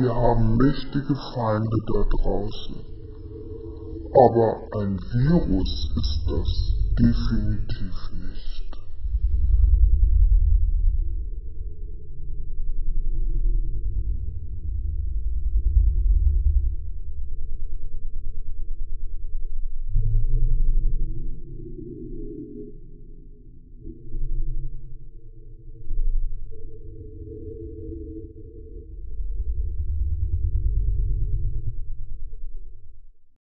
Wir haben mächtige Feinde da draußen. Aber ein Virus ist das definitiv nicht.